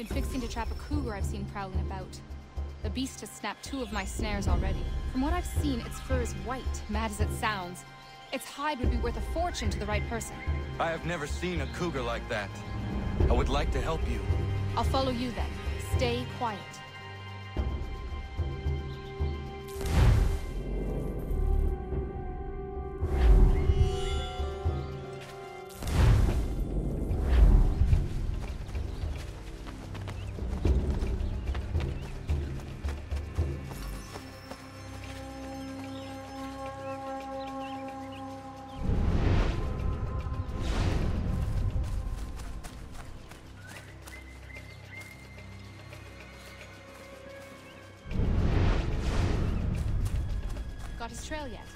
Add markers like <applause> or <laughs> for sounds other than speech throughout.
Been fixing to trap a cougar I've seen prowling about. The beast has snapped two of my snares already. From what I've seen, its fur is white, mad as it sounds. Its hide would be worth a fortune to the right person. I have never seen a cougar like that. I would like to help you. I'll follow you then. Stay quiet. Got his trail yet?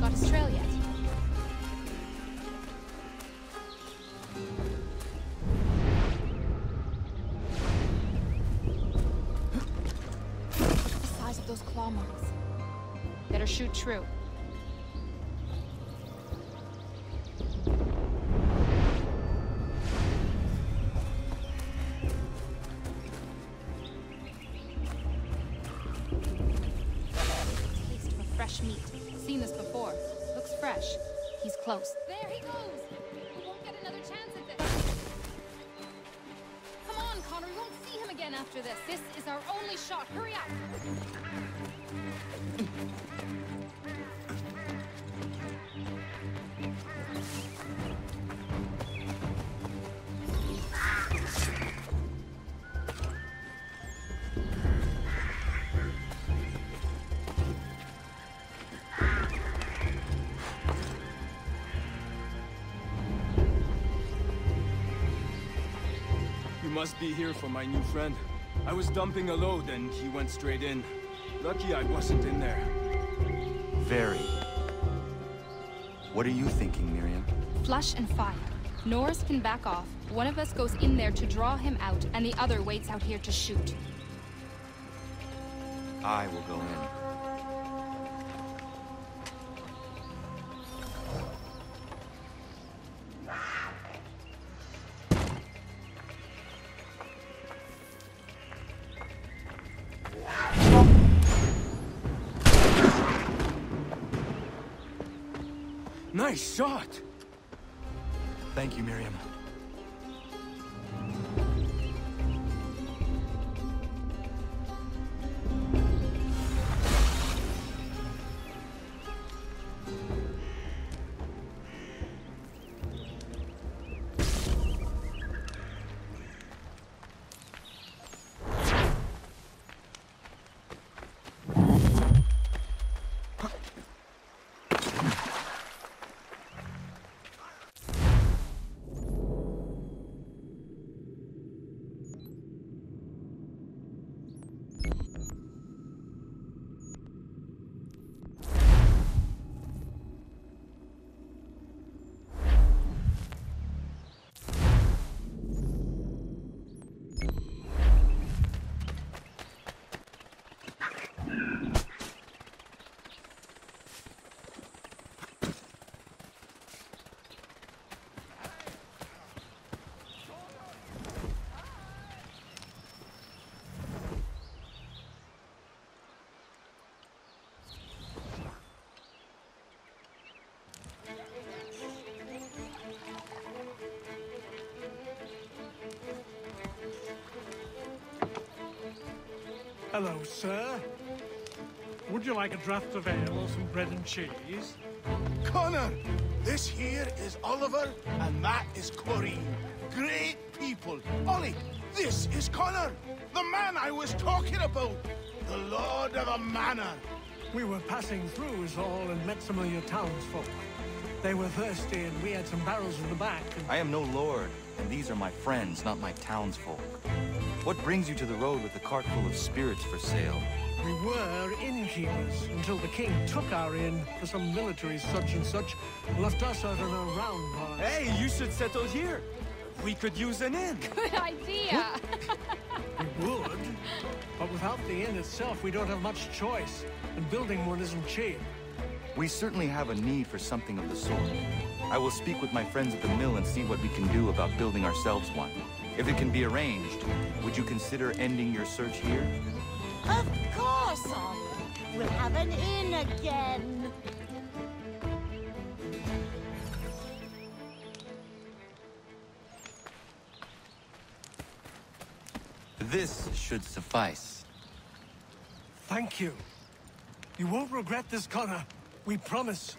Got his trail yet? Look at the size of those claw marks. Better shoot true. Again after this. This is our only shot. Hurry up! Must be here for my new friend. I was dumping a load and he went straight in. Lucky I wasn't in there. Very. What are you thinking, Myriam? Flush and fire. Norris can back off. One of us goes in there to draw him out, and the other waits out here to shoot. I will go in. Shot! Hello, sir. Would you like a draught of ale or some bread and cheese? Connor, this here is Oliver, and that is Corinne. Great people. Ollie, this is Connor, the man I was talking about. The Lord of the Manor. We were passing through us all and met some of your townsfolk. They were thirsty and we had some barrels in the back. And I am no lord, and these are my friends, not my townsfolk. What brings you to the road with a cart full of spirits for sale? we were innkeepers until the king took our inn for some military such and such, left us out on a round bar. Hey, you should settle here. We could use an inn. <laughs> Good idea! <laughs> We would. But without the inn itself, we don't have much choice. And building one isn't cheap. We certainly have a need for something of the sort. I will speak with my friends at the mill and see what we can do about building ourselves one. If it can be arranged, would you consider ending your search here? Of course, Ollie. We'll have an inn again. This should suffice. Thank you. You won't regret this, Connor. We promise.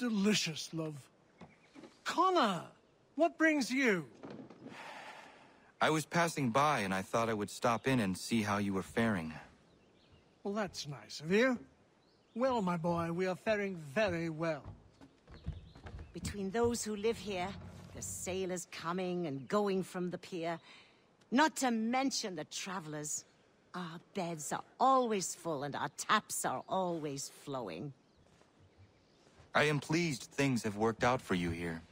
Delicious, love. Connor! What brings you? I was passing by and I thought I would stop in and see how you were faring. Well, that's nice of you. Well, my boy, we are faring very well. Between those who live here, the sailors coming and going from the pier, not to mention the travelers, our beds are always full and our taps are always flowing. I am pleased things have worked out for you here.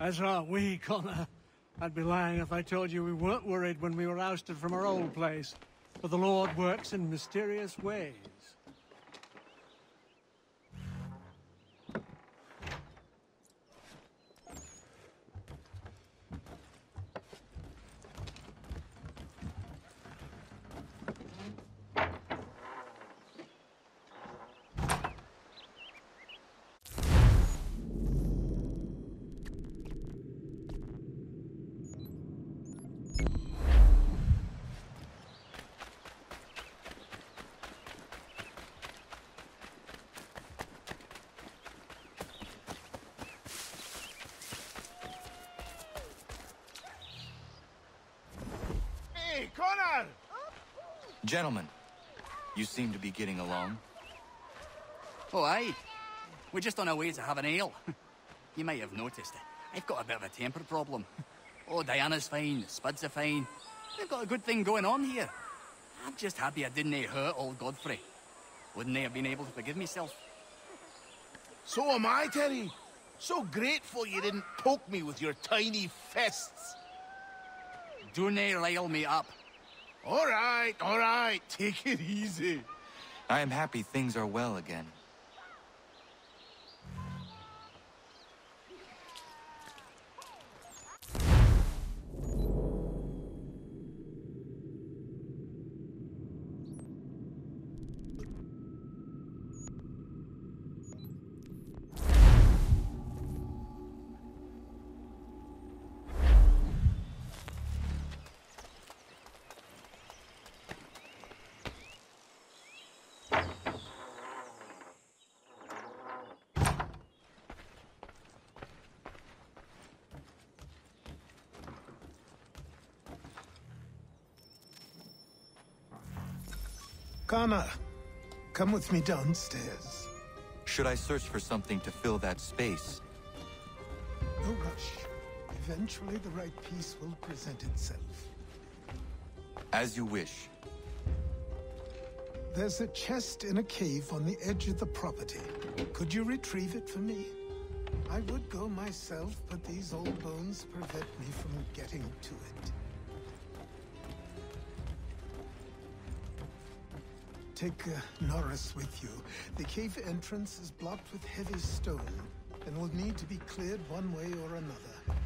As are we, Connor. I'd be lying if I told you we weren't worried when we were ousted from our old place. But the Lord works in mysterious ways. Hey, Gentlemen, you seem to be getting along. Oh, aye. We're just on our way to have an ale. <laughs> you might have noticed. it. I've got a bit of a temper problem. Oh, Diana's fine, Spuds are fine. We've got a good thing going on here. I'm just happy I didn't hurt old Godfrey. Wouldn't they have been able to forgive myself? So am I, Terry. So grateful you didn't poke me with your tiny fists. Do nae rile me up. All right, all right. Take it easy. I am happy things are well again. Connor, come with me downstairs. Should I search for something to fill that space? No rush. Eventually, the right piece will present itself. As you wish. There's a chest in a cave on the edge of the property. Could you retrieve it for me? I would go myself, but these old bones prevent me from getting to it. Take uh, Norris with you. The cave entrance is blocked with heavy stone. and will need to be cleared one way or another.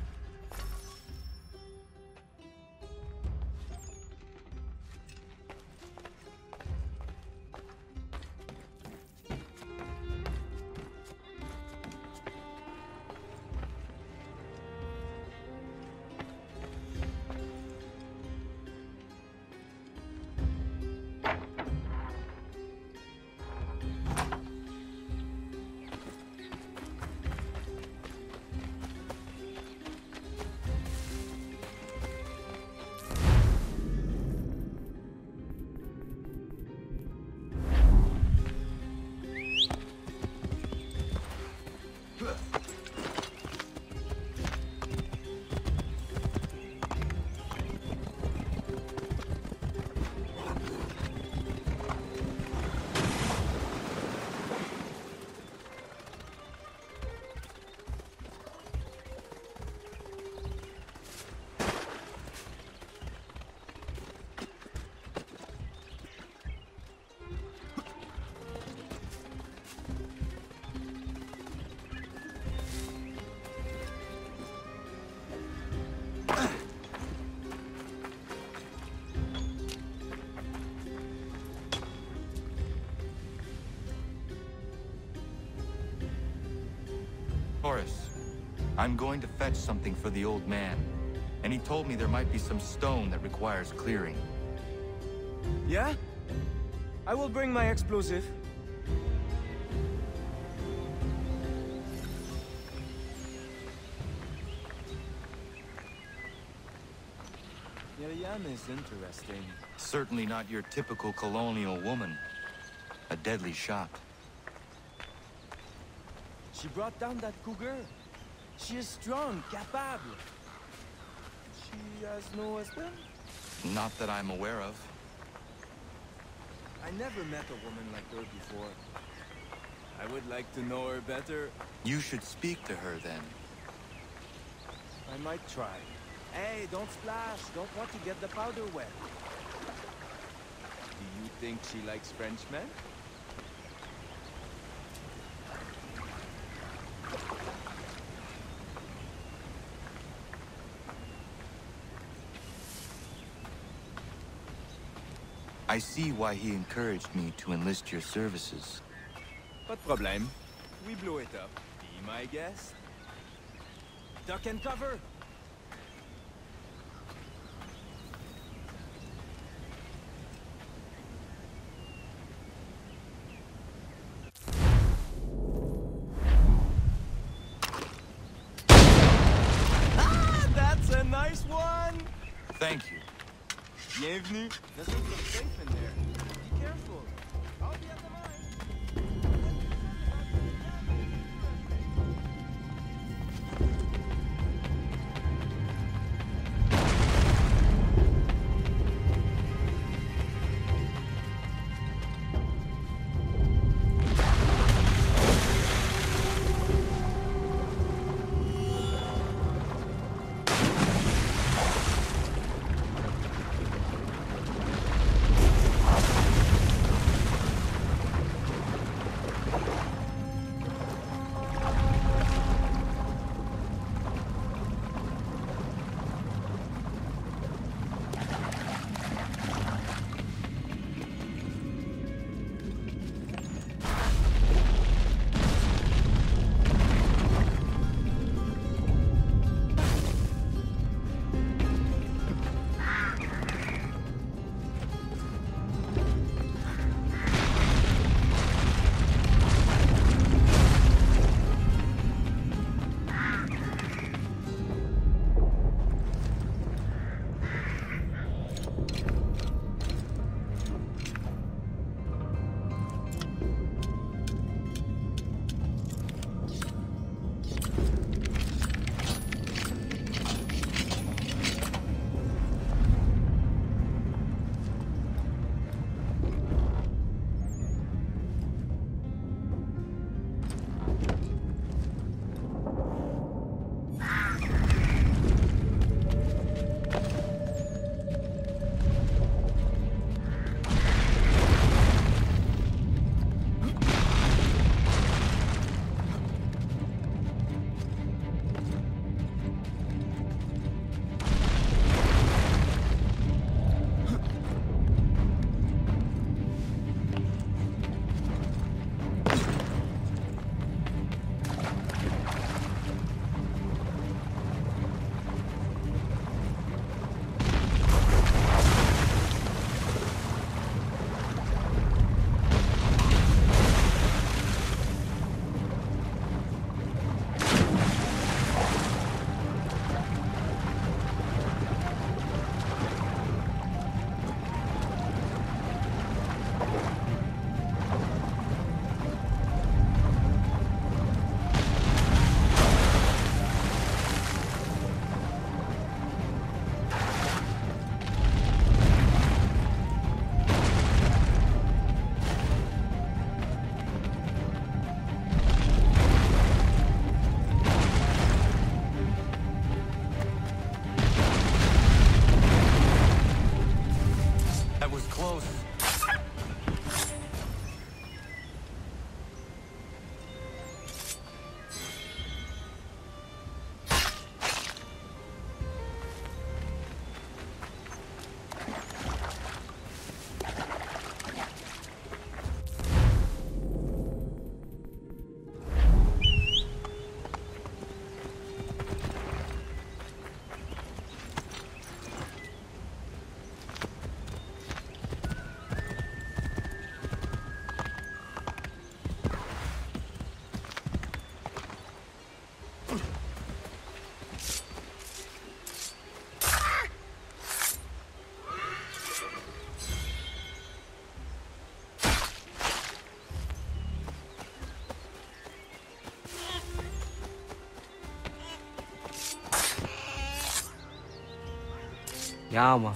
I'm going to fetch something for the old man. And he told me there might be some stone that requires clearing. Yeah? I will bring my explosive. Myriam is interesting. Certainly not your typical colonial woman. A deadly shot. She brought down that cougar. She is strong, capable. She has no husband? Not that I'm aware of. I never met a woman like her before. I would like to know her better. You should speak to her then. I might try. Hey, don't splash. Don't want to get the powder wet. Do you think she likes Frenchmen? I see why he encouraged me to enlist your services. Pas de problème. We blow it up. Be my guest. Duck and cover! Ah, that's a nice one! Thank you. Bienvenue. Doesn't look safe in there. Be careful. 要吗？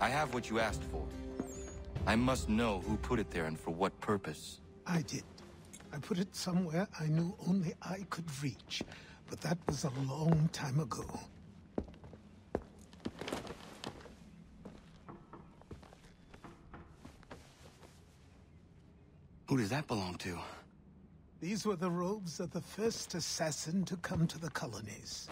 I have what you asked for. I must know who put it there and for what purpose. I did. I put it somewhere I knew only I could reach, but that was a long time ago. Who does that belong to? These were the robes of the first assassin to come to the colonies.